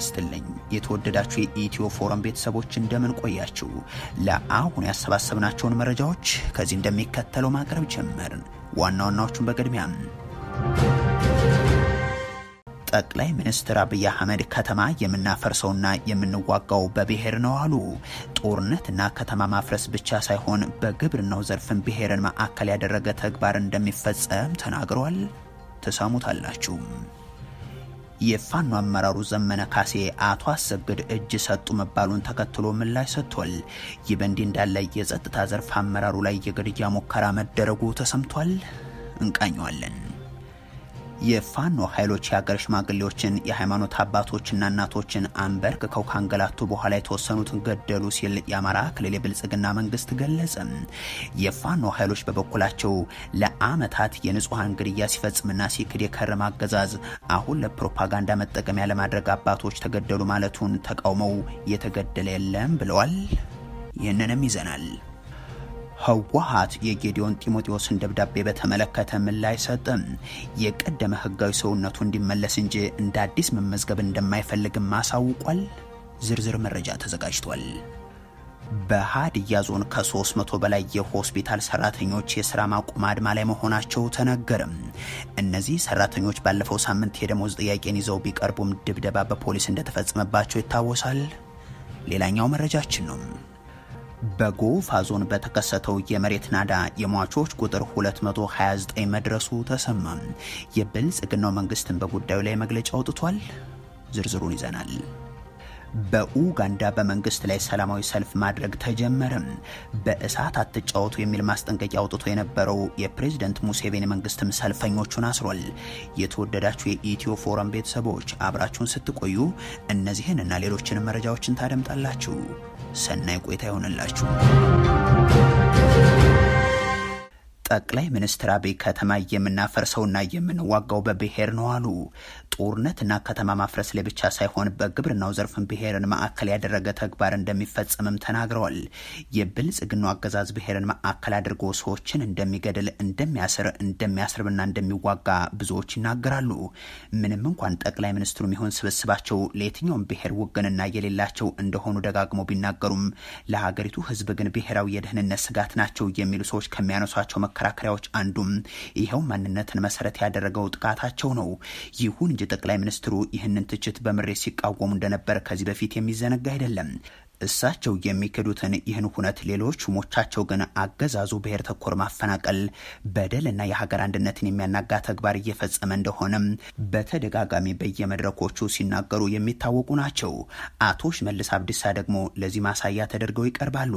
ይስጥልኝ የተወደዳችሁ የኢትዮ ፎረም ቤተሰቦች እንደምን ቆያችሁ? ለአሁን ያሰባሰብናቸውን መረጃዎች ከዚህ እንደሚከተለው ማቅረብ ጀመርን። ዋና ዋናዎቹን በቅድሚያ ጠቅላይ ሚኒስትር አብይ አህመድ ከተማ የምናፈርሰውና የምንዋጋው በብሔር ነው አሉ። ጦርነትና ከተማ ማፍረስ ብቻ ሳይሆን በግብርናው ዘርፍን ብሔርን ማዕከል ያደረገ ተግባር እንደሚፈጸም ተናግሯል። ትሰሙታላችሁ። የፋኖ አመራሩ ዘመነ ካሴ አቶ አሰግድ እጅ ሰጡ መባሉን ተከትሎ ምላሽ ሰጥቷል። ይህ በእንዲህ እንዳለ የጸጥታ ዘርፍ አመራሩ ላይ የግድያ ሙከራ መደረጉ ተሰምቷል። እንቃኘዋለን። የፋኖ ኃይሎች የሀገር ሽማግሌዎችን የሃይማኖት አባቶችና እናቶችን አንበርክከው ካንገላቱ በኋላ የተወሰኑትን ገደሉ ሲል የአማራ ክልል የብልጽግና መንግስት ገለጸ። የፋኖ ኃይሎች በበኩላቸው ለአመታት የንጹሐን ግድያ ሲፈጽምና ሲክድ የከረመ አገዛዝ አሁን ለፕሮፓጋንዳ መጠቀሚያ ለማድረግ አባቶች ተገደሉ ማለቱን ተቃውመው የተገደለ የለም ብለዋል። ይህንንም ይዘናል። ህወሓት የጌዲዮን ጢሞቴዎስን ደብዳቤ በተመለከተ ምላሽ ሰጠ። የቀደመ ህጋዊ ሰውነቱ እንዲመለስ እንጂ እንደ አዲስ መመዝገብ እንደማይፈልግም አሳውቋል። ዝርዝር መረጃ ተዘጋጅቷል። በሀዲያ ዞን ከ300 በላይ የሆስፒታል ሰራተኞች የስራ ማቆም አድማ ላይ መሆናቸው ተነገረም። እነዚህ ሰራተኞች ባለፈው ሳምንት የደሞዝ ጥያቄን ይዘው ቢቀርቡም ድብደባ በፖሊስ እንደተፈጸመባቸው ይታወሳል። ሌላኛው መረጃችን ነው። በጎፋ ዞን በተከሰተው የመሬት ናዳ የሟቾች ቁጥር 229 መድረሱ ተሰማ። የብልጽግናው መንግስትን በጉዳዩ ላይ መግለጫ አውጥቷል። ዝርዝሩን ይዘናል። በኡጋንዳ በመንግስት ላይ ሰላማዊ ሰልፍ ማድረግ ተጀመረም። በእሳት አትጫወቱ የሚል ማስጠንቀቂያ አውጥቶ የነበረው የፕሬዝደንት ሙሴቬኒ መንግስትም ሰልፈኞቹን አስሯል። የተወደዳችሁ የኢትዮ ፎረም ቤተሰቦች አብራችሁን ስትቆዩ እነዚህን እና ሌሎችንም መረጃዎችን ታደምጣላችሁ። ሰናይ ቆይታ ይሆንላችሁ። ጠቅላይ ሚኒስትር አብይ ከተማ የምናፈርሰውና የምንዋጋው በብሔር ነው አሉ። ጦርነትና ከተማ ማፍረስ ላይ ብቻ ሳይሆን በግብርናው ዘርፍን ብሔርን ማዕከል ያደረገ ተግባር እንደሚፈጸምም ተናግረዋል። የብልጽግናው አገዛዝ ብሔርን ማዕከል አድርጎ ሰዎችን እንደሚገድል፣ እንደሚያስር፣ እንደሚያስርብና እንደሚዋጋ ብዙዎች ይናገራሉ። ምንም እንኳን ጠቅላይ ሚኒስትሩም ይሁን ስብስባቸው ለየትኛውም ብሔር ውግንና የሌላቸው እንደሆኑ ደጋግመው ቢናገሩም ለሀገሪቱ ሕዝብ ግን ብሔራዊ የደህንነት ስጋት ናቸው የሚሉ ሰዎች ከሚያነሷቸው መከራከሪያዎች አንዱም ይኸው ማንነትን መሰረት ያደረገው ጥቃታቸው ነው። ይሁን እንጂ ጠቅላይ ሚኒስትሩ ይህንን ትችት በምሬት ሲቃወሙ እንደነበር ከዚህ በፊት የሚዘነጋ አይደለም። እሳቸው የሚክዱትን ይህን ሁነት ሌሎች ሹሞቻቸው ግን አገዛዙ ብሔር ተኮር ማፈናቀል፣ በደልና የሀገር አንድነትን የሚያናጋ ተግባር እየፈጸመ እንደሆነም በተደጋጋሚ በየመድረኮቹ ሲናገሩ የሚታወቁ ናቸው። አቶ ሽመልስ አብዲሳ ደግሞ ለዚህ ማሳያ ተደርገው ይቀርባሉ።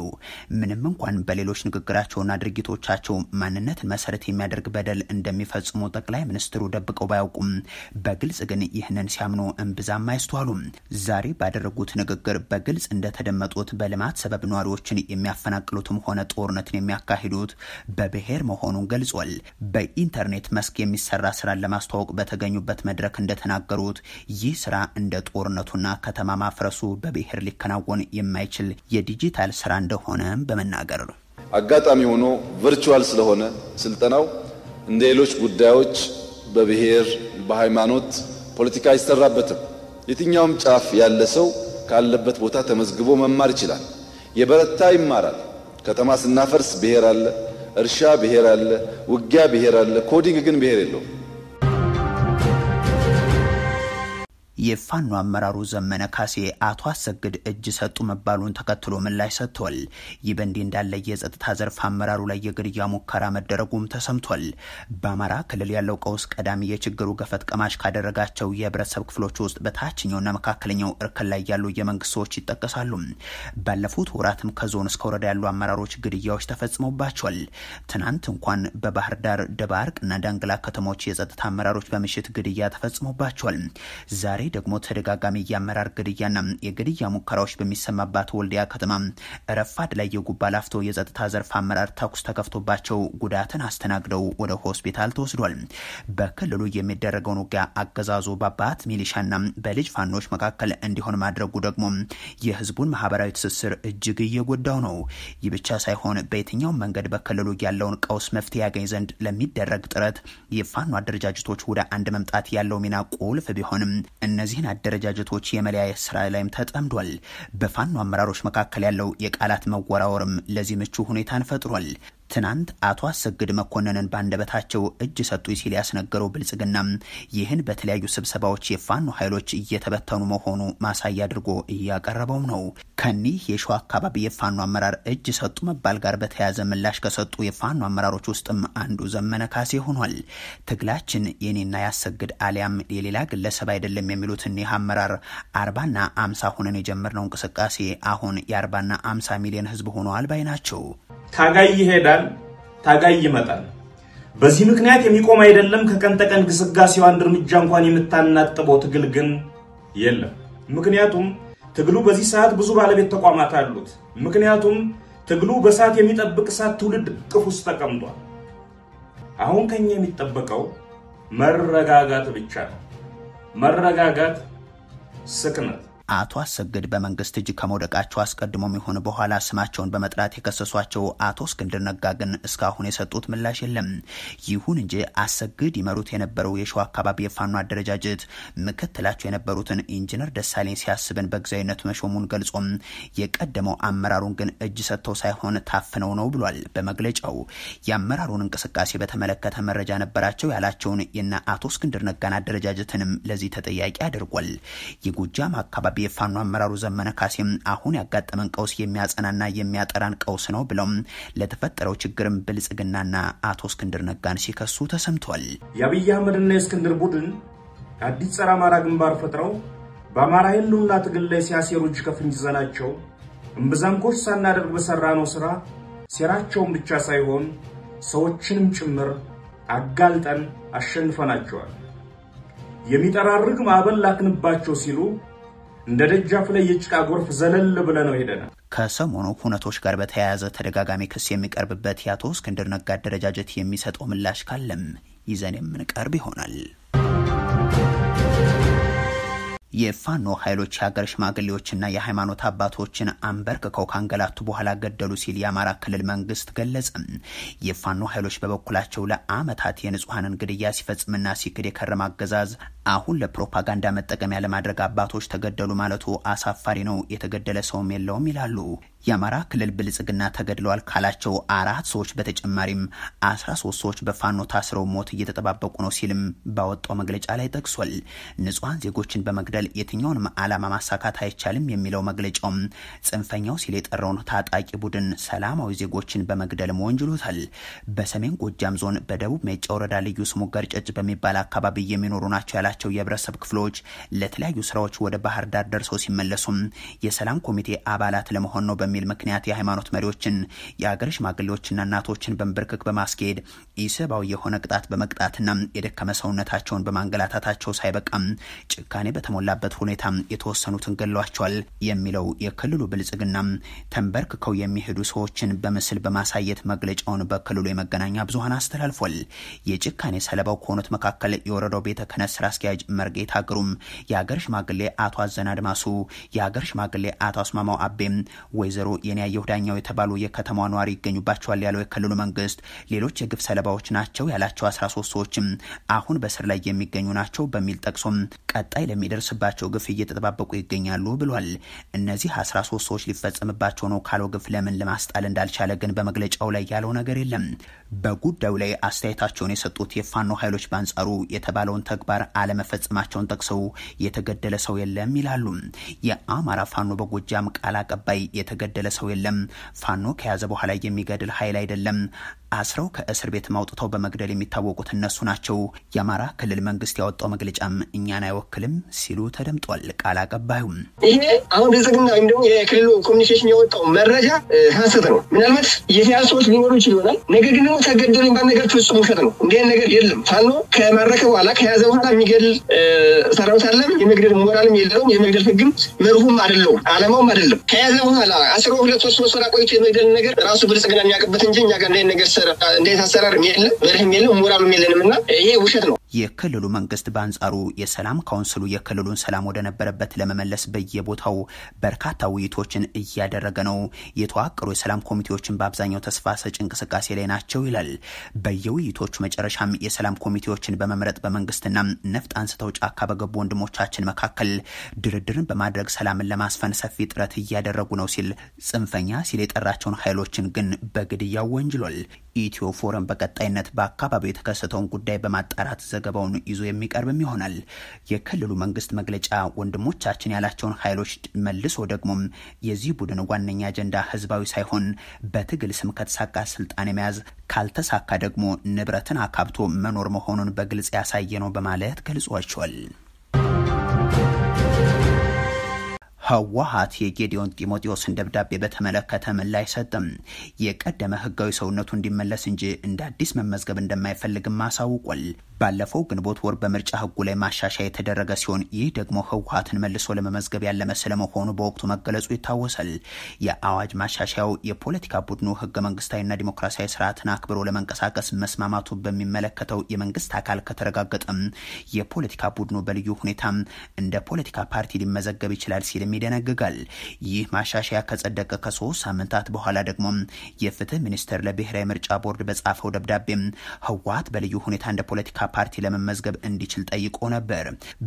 ምንም እንኳን በሌሎች ንግግራቸውና ድርጊቶቻቸው ማንነትን መሰረት የሚያደርግ በደል እንደሚፈጽሙ ጠቅላይ ሚኒስትሩ ደብቀው ባያውቁም በግልጽ ግን ይህንን ሲያምኑ እምብዛም አይስተዋሉም። ዛሬ ባደረጉት ንግግር በግልጽ እንደተደ መጡት በልማት ሰበብ ነዋሪዎችን የሚያፈናቅሉትም ሆነ ጦርነትን የሚያካሂዱት በብሔር መሆኑን ገልጿል። በኢንተርኔት መስክ የሚሰራ ስራን ለማስተዋወቅ በተገኙበት መድረክ እንደተናገሩት ይህ ስራ እንደ ጦርነቱና ከተማ ማፍረሱ በብሔር ሊከናወን የማይችል የዲጂታል ስራ እንደሆነም በመናገር አጋጣሚ ሆኖ virtual ስለሆነ ስልጠናው እንደ ሌሎች ጉዳዮች በብሔር በሃይማኖት ፖለቲካ አይሰራበትም። የትኛውም ጫፍ ያለ ሰው ካለበት ቦታ ተመዝግቦ መማር ይችላል። የበረታ ይማራል። ከተማ ስናፈርስ ብሔር አለ፣ እርሻ ብሔር አለ፣ ውጊያ ብሔር አለ፣ coding ግን ብሔር የለውም። የፋኖ አመራሩ ዘመነ ካሴ አቶ አሰግድ እጅ ሰጡ መባሉን ተከትሎ ምላሽ ሰጥቷል። ይህ በእንዲህ እንዳለ የጸጥታ ዘርፍ አመራሩ ላይ የግድያ ሙከራ መደረጉም ተሰምቷል። በአማራ ክልል ያለው ቀውስ ቀዳሚ የችግሩ ገፈት ቀማሽ ካደረጋቸው የህብረተሰብ ክፍሎች ውስጥ በታችኛውና መካከለኛው እርከን ላይ ያሉ የመንግስት ሰዎች ይጠቀሳሉ። ባለፉት ወራትም ከዞን እስከ ወረዳ ያሉ አመራሮች ግድያዎች ተፈጽመውባቸዋል። ትናንት እንኳን በባህር ዳር፣ ደባርቅ እና ዳንግላ ከተሞች የጸጥታ አመራሮች በምሽት ግድያ ተፈጽሞባቸዋል። ዛሬ ደግሞ ተደጋጋሚ የአመራር ግድያና የግድያ ሙከራዎች በሚሰማባት ወልዲያ ከተማ ረፋድ ላይ የጉባ ላፍቶ የጸጥታ ዘርፍ አመራር ተኩስ ተከፍቶባቸው ጉዳትን አስተናግደው ወደ ሆስፒታል ተወስዷል። በክልሉ የሚደረገውን ውጊያ አገዛዙ በአባት ሚሊሻና በልጅ ፋኖች መካከል እንዲሆን ማድረጉ ደግሞ የህዝቡን ማህበራዊ ትስስር እጅግ እየጎዳው ነው። ይህ ብቻ ሳይሆን በየትኛውም መንገድ በክልሉ ያለውን ቀውስ መፍትሄ ያገኝ ዘንድ ለሚደረግ ጥረት የፋኖ አደረጃጀቶች ወደ አንድ መምጣት ያለው ሚና ቁልፍ ቢሆንም እነዚህን አደረጃጀቶች የመለያየት ስራ ላይም ተጠምዷል። በፋኖ አመራሮች መካከል ያለው የቃላት መወራወርም ለዚህ ምቹ ሁኔታን ፈጥሯል። ትናንት አቶ አሰግድ መኮንንን ባንደበታቸው እጅ ሰጡኝ ሲል ያስነገረው ብልጽግና ይህን በተለያዩ ስብሰባዎች የፋኖ ኃይሎች እየተበተኑ መሆኑ ማሳያ አድርጎ እያቀረበው ነው። ከኒህ የሸዋ አካባቢ የፋኖ አመራር እጅ ሰጡ መባል ጋር በተያያዘ ምላሽ ከሰጡ የፋኖ አመራሮች ውስጥም አንዱ ዘመነ ካሴ ሆኗል። ትግላችን የኔና ያሰግድ አሊያም የሌላ ግለሰብ አይደለም የሚሉት እኒህ አመራር አርባና አምሳ ሆነን የጀመርነው እንቅስቃሴ አሁን የአርባና አምሳ ሚሊዮን ህዝብ ሆነዋል ባይ ናቸው። ታጋይ ይሄዳል፣ ታጋይ ይመጣል። በዚህ ምክንያት የሚቆም አይደለም። ከቀን ተቀን ግስጋሴው አንድ እርምጃ እንኳን የምታናጥበው ትግል ግን የለም። ምክንያቱም ትግሉ በዚህ ሰዓት ብዙ ባለቤት ተቋማት አሉት። ምክንያቱም ትግሉ በሰዓት የሚጠብቅ ሰዓት ትውልድ እቅፍ ውስጥ ተቀምጧል። አሁን ከኛ የሚጠበቀው መረጋጋት ብቻ ነው። መረጋጋት፣ ስክነት አቶ አሰግድ በመንግስት እጅ ከመውደቃቸው አስቀድሞም ይሁን በኋላ ስማቸውን በመጥራት የከሰሷቸው አቶ እስክንድር ነጋ ግን እስካሁን የሰጡት ምላሽ የለም። ይሁን እንጂ አሰግድ ይመሩት የነበረው የሸዋ አካባቢ የፋኖ አደረጃጀት ምክትላቸው የነበሩትን ኢንጂነር ደሳለኝ ሲያስብን በጊዜያዊነት መሾሙን ገልጾም የቀደመው አመራሩን ግን እጅ ሰጥተው ሳይሆን ታፍነው ነው ብሏል። በመግለጫው የአመራሩን እንቅስቃሴ በተመለከተ መረጃ ነበራቸው ያላቸውን የነ አቶ እስክንድር ነጋን አደረጃጀትንም ለዚህ ተጠያቂ አድርጓል። የጎጃም አካባቢ የፋኖ አመራሩ ዘመነ ካሴም አሁን ያጋጠመን ቀውስ የሚያጸናና የሚያጠራን ቀውስ ነው ብለው ለተፈጠረው ችግርም ብልጽግናና አቶ እስክንድር ነጋን ሲከሱ ተሰምቷል። የአብይ አህመድና የእስክንድር ቡድን አዲስ ጸረ አማራ ግንባር ፈጥረው በአማራ ህልውና ትግል ላይ ሲያሴሩ እጅ ከፍንጅ ይዘናቸው እምብዛም ኮሽ ሳናደርግ በሰራነው ስራ ሴራቸውን ብቻ ሳይሆን ሰዎችንም ጭምር አጋልጠን አሸንፈናቸዋል። የሚጠራርግ ማዕበል ላክንባቸው ሲሉ እንደ ደጃፍ ላይ የጭቃ ጎርፍ ዘለል ብለነው ሄደናል። ከሰሞኑ ሁነቶች ጋር በተያያዘ ተደጋጋሚ ክስ የሚቀርብበት የአቶ እስክንድር ነጋ አደረጃጀት የሚሰጠው ምላሽ ካለም ይዘን የምንቀርብ ይሆናል። የፋኖ ኃይሎች የሀገር ሽማግሌዎችና የሃይማኖት አባቶችን አንበርክከው ካንገላቱ በኋላ ገደሉ ሲል የአማራ ክልል መንግስት ገለጸ። የፋኖ ኃይሎች በበኩላቸው ለአመታት የንጹሐንን ግድያ ሲፈጽምና ሲክድ የከረመ አገዛዝ አሁን ለፕሮፓጋንዳ መጠቀሚያ ለማድረግ አባቶች ተገደሉ ማለቱ አሳፋሪ ነው፣ የተገደለ ሰውም የለውም ይላሉ። የአማራ ክልል ብልጽግና ተገድለዋል ካላቸው አራት ሰዎች በተጨማሪም አስራ ሶስት ሰዎች በፋኖ ታስረው ሞት እየተጠባበቁ ነው ሲልም ባወጣው መግለጫ ላይ ጠቅሷል። ንጹሐን ዜጎችን በመግደል የትኛውንም ዓላማ ማሳካት አይቻልም የሚለው መግለጫውም ጽንፈኛው ሲል የጠራውን ታጣቂ ቡድን ሰላማዊ ዜጎችን በመግደልም ወንጅሎታል። በሰሜን ጎጃም ዞን በደቡብ ሜጫ ወረዳ ልዩ ስሙ ገርጨጭ በሚባል አካባቢ የሚኖሩ ናቸው ያላቸው የህብረተሰብ ክፍሎች ለተለያዩ ስራዎች ወደ ባህር ዳር ደርሰው ሲመለሱም የሰላም ኮሚቴ አባላት ለመሆን ነው በሚል ምክንያት የሃይማኖት መሪዎችን የአገር ሽማግሌዎችና እናቶችን በንብርክክ በማስኬድ ኢሰብአዊ የሆነ ቅጣት በመቅጣትና የደከመ ሰውነታቸውን በማንገላታታቸው ሳይበቃም ጭካኔ በተሞላበት ሁኔታ የተወሰኑትን ገሏቸዋል የሚለው የክልሉ ብልጽግና ተንበርክከው የሚሄዱ ሰዎችን በምስል በማሳየት መግለጫውን በክልሉ የመገናኛ ብዙሀን አስተላልፏል። የጭካኔ ሰለባው ከሆኑት መካከል የወረዳው ቤተ ክህነት ስራ አስኪያጅ መርጌታ ግሩም፣ የአገር ሽማግሌ አቶ አዘና አድማሱ፣ የአገር ሽማግሌ አቶ አስማማው አቤም፣ ወይዘሮ የኔያየሁ ዳኛው የተባሉ የከተማዋ ነዋሪ ይገኙባቸዋል ያለው የክልሉ መንግስት ሌሎች የግፍ ሰለባዎች ናቸው ያላቸው 13 ሰዎችም አሁን በስር ላይ የሚገኙ ናቸው በሚል ጠቅሶም ቀጣይ ለሚደርስባቸው ግፍ እየተጠባበቁ ይገኛሉ ብሏል። እነዚህ 13 ሰዎች ሊፈጸምባቸው ነው ካለው ግፍ ለምን ለማስጣል እንዳልቻለ ግን በመግለጫው ላይ ያለው ነገር የለም። በጉዳዩ ላይ አስተያየታቸውን የሰጡት የፋኖ ኃይሎች በአንጻሩ የተባለውን ተግባር አለመፈጸማቸውን ጠቅሰው የተገደለ ሰው የለም ይላሉ። የአማራ ፋኖ በጎጃም ቃል አቀባይ የተገደለ ሰው የለም፣ ፋኖ ከያዘ በኋላ የሚገድል ኃይል አይደለም አስረው ከእስር ቤት ማውጥተው በመግደል የሚታወቁት እነሱ ናቸው። የአማራ ክልል መንግስት ያወጣው መግለጫም እኛን አይወክልም ሲሉ ተደምጧል። ቃል አቀባዩም ይሄ አሁን ብልጽግና ወይም ደግሞ የክልሉ communication ያወጣው መረጃ ሀሰት ነው። ምናልባት የተያዙ ሰዎች ሊኖሩ ይችል ይሆናል። ነገር ግን ደግሞ ተገደሉ የሚባል ነገር ፍጹም ውሸት ነው። እንዲህ ነገር የለም። ፋኖ ከማረከ በኋላ ከያዘ በኋላ የሚገድል ሰራዊት አለም። የመግደል ሞራልም የለውም። የመግደል ህግም መርሁም አይደለውም፣ አላማውም አይደለም። ከያዘ በኋላ አስሮ ሁለት ሶስት ወራ ቆይቶ የመግደል ነገር ራሱ ብልጽግና የሚያውቅበት እንጂ እኛ ጋር ነገር እንዴት አሰራር የለም፣ መርህም የለም፣ ሞራሉም የለንም እና ይሄ ውሸት ነው። የክልሉ መንግስት በአንጻሩ የሰላም ካውንስሉ የክልሉን ሰላም ወደነበረበት ለመመለስ በየቦታው በርካታ ውይይቶችን እያደረገ ነው። የተዋቀሩ የሰላም ኮሚቴዎችን በአብዛኛው ተስፋ ሰጭ እንቅስቃሴ ላይ ናቸው ይላል። በየውይይቶቹ መጨረሻም የሰላም ኮሚቴዎችን በመምረጥ በመንግስትና ነፍጥ አንስተው ጫካ በገቡ ወንድሞቻችን መካከል ድርድርን በማድረግ ሰላምን ለማስፈን ሰፊ ጥረት እያደረጉ ነው ሲል ጽንፈኛ ሲል የጠራቸውን ኃይሎችን ግን በግድያው ወንጅሏል። ኢትዮ ፎረም በቀጣይነት በአካባቢው የተከሰተውን ጉዳይ በማጣራት ዘገባውን ይዞ የሚቀርብም ይሆናል። የክልሉ መንግስት መግለጫ ወንድሞቻችን ያላቸውን ኃይሎች መልሶ ደግሞም የዚህ ቡድን ዋነኛ አጀንዳ ህዝባዊ ሳይሆን በትግል ስም ከተሳካ ስልጣን የመያዝ ካልተሳካ ደግሞ ንብረትን አካብቶ መኖር መሆኑን በግልጽ ያሳየ ነው በማለት ገልጿቸዋል። ህወሓት የጌዲዮን ጢሞቴዎስን ደብዳቤ በተመለከተ ምላሽ ሰጥም። የቀደመ ህጋዊ ሰውነቱ እንዲመለስ እንጂ እንደ አዲስ መመዝገብ እንደማይፈልግም አሳውቋል። ባለፈው ግንቦት ወር በምርጫ ህጉ ላይ ማሻሻያ የተደረገ ሲሆን ይህ ደግሞ ህወሓትን መልሶ ለመመዝገብ ያለመ ስለመሆኑ በወቅቱ መገለጹ ይታወሳል። የአዋጅ ማሻሻያው የፖለቲካ ቡድኑ ህገ መንግስታዊና ዲሞክራሲያዊ ስርዓትን አክብሮ ለመንቀሳቀስ መስማማቱ በሚመለከተው የመንግስት አካል ከተረጋገጠም የፖለቲካ ቡድኑ በልዩ ሁኔታ እንደ ፖለቲካ ፓርቲ ሊመዘገብ ይችላል ሲልም ይደነግጋል። ይህ ማሻሻያ ከጸደቀ ከሶስት ሳምንታት በኋላ ደግሞ የፍትህ ሚኒስቴር ለብሔራዊ ምርጫ ቦርድ በጻፈው ደብዳቤ ህወሓት በልዩ ሁኔታ እንደ ፖለቲካ ፓርቲ ለመመዝገብ እንዲችል ጠይቆ ነበር።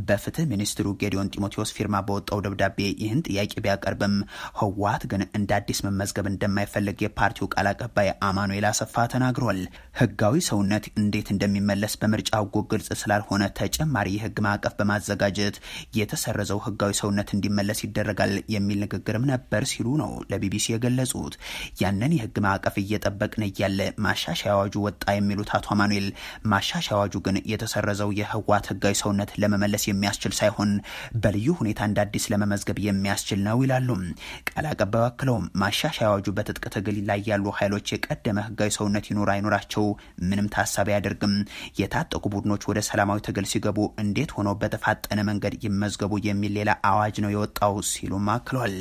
በፍትህ ሚኒስትሩ ጌዲዮን ጢሞቴዎስ ፊርማ በወጣው ደብዳቤ ይህን ጥያቄ ቢያቀርብም ህወሓት ግን እንደ አዲስ መመዝገብ እንደማይፈልግ የፓርቲው ቃል አቀባይ አማኑኤል አሰፋ ተናግሯል። ህጋዊ ሰውነት እንዴት እንደሚመለስ በምርጫ ህጉ ግልጽ ስላልሆነ ተጨማሪ የህግ ማዕቀፍ በማዘጋጀት የተሰረዘው ህጋዊ ሰውነት እንዲመለስ ይደረጋል የሚል ንግግርም ነበር ሲሉ ነው ለቢቢሲ የገለጹት። ያንን የህግ ማዕቀፍ እየጠበቅን እያለ ማሻሻያ አዋጁ ወጣ የሚሉት አቶ አማኑኤል ማሻሻያ አዋጁ ግን የተሰረዘው የህወሓት ህጋዊ ሰውነት ለመመለስ የሚያስችል ሳይሆን በልዩ ሁኔታ እንደ አዲስ ለመመዝገብ የሚያስችል ነው ይላሉ። ቃል አቀባዩ አክለውም ማሻሻያ አዋጁ በትጥቅ ትግል ላይ ያሉ ኃይሎች የቀደመ ህጋዊ ሰውነት ይኑር አይኑራቸው ምንም ታሳቢ አያደርግም። የታጠቁ ቡድኖች ወደ ሰላማዊ ትግል ሲገቡ እንዴት ሆነው በተፋጠነ መንገድ ይመዝገቡ የሚል ሌላ አዋጅ ነው የወጣው ሲሉም አክሏል።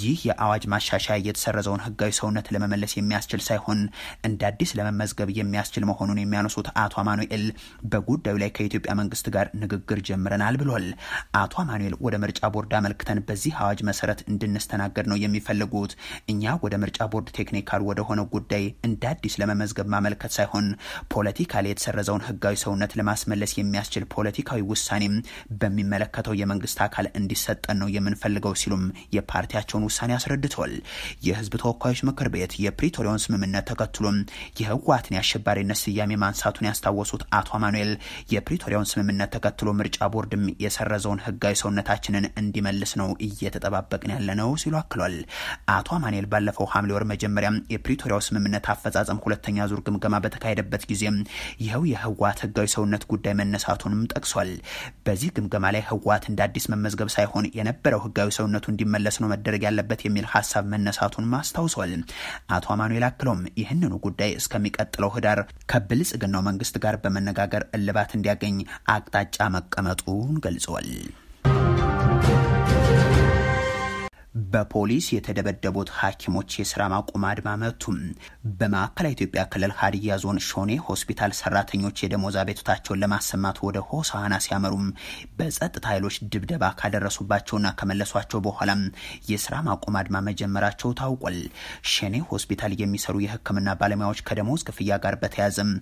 ይህ የአዋጅ ማሻሻያ የተሰረዘውን ህጋዊ ሰውነት ለመመለስ የሚያስችል ሳይሆን እንደ አዲስ ለመመዝገብ የሚያስችል መሆኑን የሚያነሱት አቶ አማኑኤል በጉዳዩ ላይ ከኢትዮጵያ መንግስት ጋር ንግግር ጀምረናል ብሏል። አቶ አማኑኤል ወደ ምርጫ ቦርድ አመልክተን በዚህ አዋጅ መሰረት እንድንስተናገድ ነው የሚፈልጉት። እኛ ወደ ምርጫ ቦርድ technical ወደ ሆነው ጉዳይ እንደ አዲስ ለመመዝገብ ማመልከት ሳይሆን politically የተሰረዘውን ህጋዊ ሰውነት ለማስመለስ የሚያስችል ፖለቲካዊ ውሳኔም በሚመለከተው የመንግስት አካል እንዲሰጠን ነው የምንፈልገው ሲሉም የፓርቲያቸውን ውሳኔ አስረድተዋል። የህዝብ ተወካዮች ምክር ቤት የፕሪቶሪያውን ስምምነት ተከትሎም የህወሓትን የአሸባሪነት ስያሜ ማንሳቱን ያስታወሱት አቶ አማኑኤል የፕሪቶሪያውን ስምምነት ተከትሎ ምርጫ ቦርድም የሰረዘውን ህጋዊ ሰውነታችንን እንዲመልስ ነው እየተጠባበቅን ያለ ነው ሲሉ አክሏል። አቶ አማኑኤል ባለፈው ሐምሌ ወር መጀመሪያም የፕሪቶሪያው ስምምነት አፈጻጸም ሁለተኛ ዙር ግምገማ በተካሄደበት ጊዜም ይኸው የህወሓት ህጋዊ ሰውነት ጉዳይ መነሳቱንም ጠቅሷል። በዚህ ግምገማ ላይ ህወሓት እንደ አዲስ መመዝገብ ሳይሆን የነበረው ህጋዊ ሰውነቱ እንዲመለስ ነው መደረግ ያለበት የሚል ሀሳብ መነሳቱንም አስታውሷል። አቶ አማኑኤል አክለውም ይህንኑ ጉዳይ እስከሚቀጥለው ህዳር ከብልጽግናው መንግስት ጋር በመነጋገር እልባት እንዲያገኝ አቅጣጫ መቀመጡን ገልጸዋል። በፖሊስ የተደበደቡት ሐኪሞች የስራ ማቆም አድማ መቱም። በማዕከላዊ ኢትዮጵያ ክልል ሀዲያ ዞን ሾኔ ሆስፒታል ሰራተኞች የደሞዝ አቤቱታቸውን ለማሰማት ወደ ሆሳዕና ሲያመሩም በጸጥታ ኃይሎች ድብደባ ካደረሱባቸውና ከመለሷቸው በኋላም የስራ ማቆም አድማ መጀመራቸው ታውቋል። ሸኔ ሆስፒታል የሚሰሩ የሕክምና ባለሙያዎች ከደሞዝ ክፍያ ጋር በተያያዘም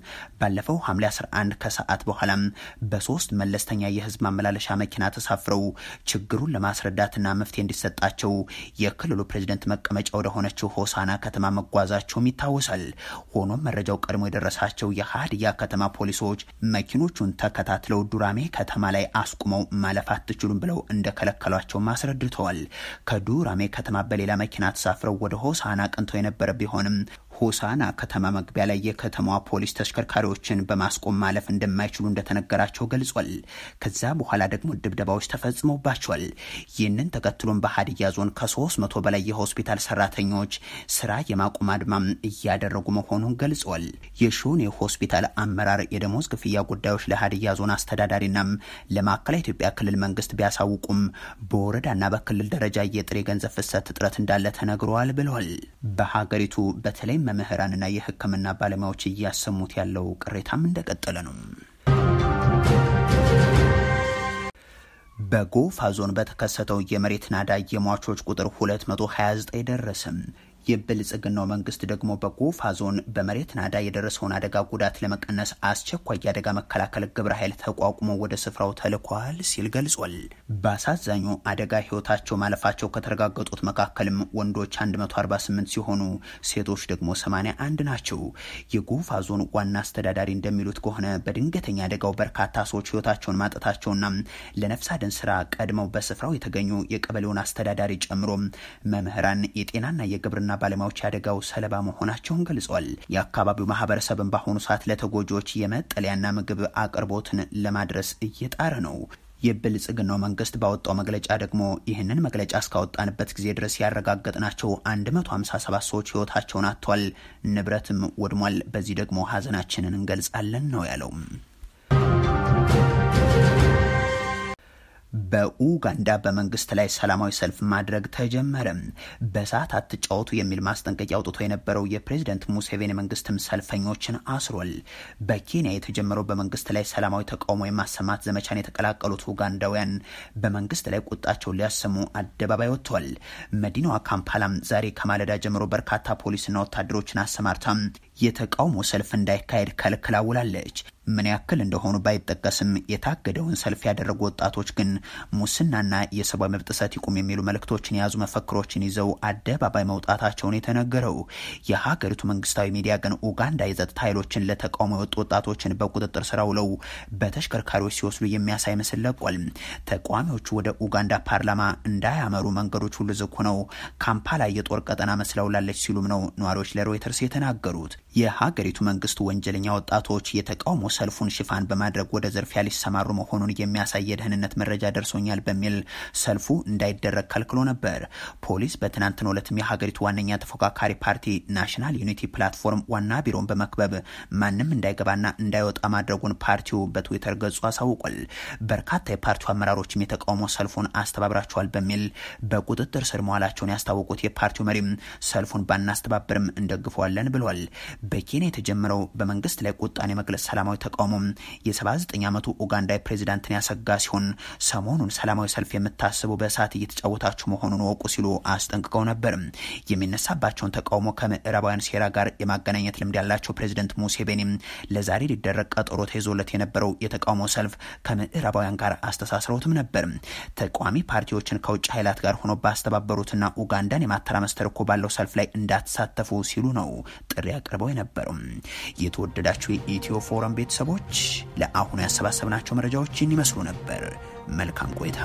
ባለፈው ሐምሌ 11 ከሰዓት በኋላም በሶስት መለስተኛ የህዝብ ማመላለሻ መኪና ተሳፍረው ችግሩን ለማስረዳትና መፍትሄ እንዲሰጣቸው የክልሉ ፕሬዝደንት መቀመጫ ወደ ሆነችው ሆሳና ከተማ መጓዛቸውም ይታወሳል። ሆኖም መረጃው ቀድሞ የደረሳቸው የሀዲያ ከተማ ፖሊሶች መኪኖቹን ተከታትለው ዱራሜ ከተማ ላይ አስቁመው ማለፍ አትችሉም ብለው እንደከለከሏቸውም አስረድተዋል። ከዱራሜ ከተማ በሌላ መኪና ተሳፍረው ወደ ሆሳና አቅንተው የነበረ ቢሆንም ሆሳና ከተማ መግቢያ ላይ የከተማዋ ፖሊስ ተሽከርካሪዎችን በማስቆም ማለፍ እንደማይችሉ እንደተነገራቸው ገልጿል። ከዛ በኋላ ደግሞ ድብደባዎች ተፈጽመውባቸዋል። ይህንን ተከትሎም በሀዲያ ዞን ከሶስት መቶ በላይ የሆስፒታል ሰራተኞች ስራ የማቆም አድማም እያደረጉ መሆኑን ገልጿል። የሾኔ ሆስፒታል አመራር የደሞዝ ክፍያ ጉዳዮች ለሀዲያ ዞን አስተዳዳሪናም ለማዕከላዊ ኢትዮጵያ ክልል መንግስት ቢያሳውቁም በወረዳና በክልል ደረጃ የጥሬ ገንዘብ ፍሰት እጥረት እንዳለ ተነግረዋል ብለዋል። በሀገሪቱ በተለይም መምህራንና የሕክምና ባለሙያዎች እያሰሙት ያለው ቅሬታም እንደቀጠለ ነው። በጎፋ ዞን በተከሰተው የመሬት ናዳ የሟቾች ቁጥር 229 ደረሰም። የብልጽግናው መንግስት ደግሞ በጎፋ ዞን በመሬት ናዳ የደረሰውን አደጋ ጉዳት ለመቀነስ አስቸኳይ የአደጋ መከላከል ግብረ ኃይል ተቋቁሞ ወደ ስፍራው ተልኳል ሲል ገልጿል። በአሳዛኙ አደጋ ህይወታቸው ማለፋቸው ከተረጋገጡት መካከልም ወንዶች 148 ሲሆኑ ሴቶች ደግሞ 81 ናቸው። የጎፋ ዞን ዋና አስተዳዳሪ እንደሚሉት ከሆነ በድንገተኛ አደጋው በርካታ ሰዎች ህይወታቸውን ማጣታቸውና ለነፍስ አድን ስራ ቀድመው በስፍራው የተገኙ የቀበሌውን አስተዳዳሪ ጨምሮ መምህራን፣ የጤናና የግብርና ባለሙያዎች አደጋው ሰለባ መሆናቸውን ገልጿል። የአካባቢው ማህበረሰብን በአሁኑ ሰዓት ለተጎጂዎች የመጠለያና ምግብ አቅርቦትን ለማድረስ እየጣረ ነው። የብልጽግናው መንግስት ባወጣው መግለጫ ደግሞ ይህንን መግለጫ እስካወጣንበት ጊዜ ድረስ ያረጋገጥናቸው 157 ሰዎች ህይወታቸውን አጥተዋል፣ ንብረትም ወድሟል። በዚህ ደግሞ ሀዘናችንን እንገልጻለን ነው ያለው። በኡጋንዳ በመንግስት ላይ ሰላማዊ ሰልፍ ማድረግ ተጀመረ። በሰዓት አትጫወቱ የሚል ማስጠንቀቂያ አውጥቶ የነበረው የፕሬዝደንት ሙሴቬኒ መንግስትም ሰልፈኞችን አስሯል። በኬንያ የተጀመረው በመንግስት ላይ ሰላማዊ ተቃውሞ የማሰማት ዘመቻን የተቀላቀሉት ኡጋንዳውያን በመንግስት ላይ ቁጣቸውን ሊያሰሙ አደባባይ ወጥተዋል። መዲናዋ ካምፓላም ዛሬ ከማለዳ ጀምሮ በርካታ ፖሊስና ወታደሮችን አሰማርታ የተቃውሞ ሰልፍ እንዳይካሄድ ከልክላ ውላለች። ምን ያክል እንደሆኑ ባይጠቀስም የታገደውን ሰልፍ ያደረጉ ወጣቶች ግን ሙስናና የሰብአዊ መብት ጥሰት ይቁም የሚሉ መልእክቶችን የያዙ መፈክሮችን ይዘው አደባባይ መውጣታቸውን የተነገረው የሀገሪቱ መንግስታዊ ሚዲያ ግን ኡጋንዳ የጸጥታ ኃይሎችን ለተቃውሞ የወጡ ወጣቶችን በቁጥጥር ስር ውለው በተሽከርካሪዎች ሲወስዱ የሚያሳይ ምስል ለቋል። ተቃዋሚዎቹ ወደ ኡጋንዳ ፓርላማ እንዳያመሩ መንገዶች ሁሉ ዝግ ሆነው ካምፓላ የጦር ቀጠና መስለውላለች ሲሉም ነው ነዋሪዎች ለሮይተርስ የተናገሩት። የሀገሪቱ መንግስት ወንጀለኛ ወጣቶች የተቃውሞ ሰልፉን ሽፋን በማድረግ ወደ ዘርፊያ ሊሰማሩ መሆኑን የሚያሳይ የደህንነት መረጃ ደርሶኛል በሚል ሰልፉ እንዳይደረግ ከልክሎ ነበር። ፖሊስ በትናንትናው ዕለትም የሀገሪቱ ዋነኛ ተፎካካሪ ፓርቲ ናሽናል ዩኒቲ ፕላትፎርም ዋና ቢሮን በመክበብ ማንም እንዳይገባና እንዳይወጣ ማድረጉን ፓርቲው በትዊተር ገጹ አሳውቋል። በርካታ የፓርቲው አመራሮችም የተቃውሞ ሰልፉን አስተባብራችኋል በሚል በቁጥጥር ስር መዋላቸውን ያስታወቁት የፓርቲው መሪም ሰልፉን ባናስተባብርም እንደግፈዋለን ብሏል። በኬንያ የተጀመረው በመንግስት ላይ ቁጣን የመግለጽ ሰላማዊ ተቃውሞ የ79 ዓመቱ ኡጋንዳዊ ፕሬዚዳንትን ያሰጋ ሲሆን ሰሞኑን ሰላማዊ ሰልፍ የምታስቡ በእሳት እየተጫወታችሁ መሆኑን ወቁ ሲሉ አስጠንቅቀው ነበር። የሚነሳባቸውን ተቃውሞ ከምዕራባውያን ሴራ ጋር የማገናኘት ልምድ ያላቸው ፕሬዚደንት ሙሴቬኒ ለዛሬ ሊደረግ ቀጠሮ ተይዞለት የነበረው የተቃውሞ ሰልፍ ከምዕራባውያን ጋር አስተሳስረውትም ነበር። ተቃዋሚ ፓርቲዎችን ከውጭ ኃይላት ጋር ሆኖ ባስተባበሩትና ኡጋንዳን የማተራመስ ተልዕኮ ባለው ሰልፍ ላይ እንዳትሳተፉ ሲሉ ነው ጥሪ አቅርበው የነበረው። የተወደዳችሁ የኢትዮ ፎረም ቤተሰቦች ለአሁኑ ያሰባሰብናቸው መረጃዎችን ይመስሉ ነበር። መልካም ቆይታ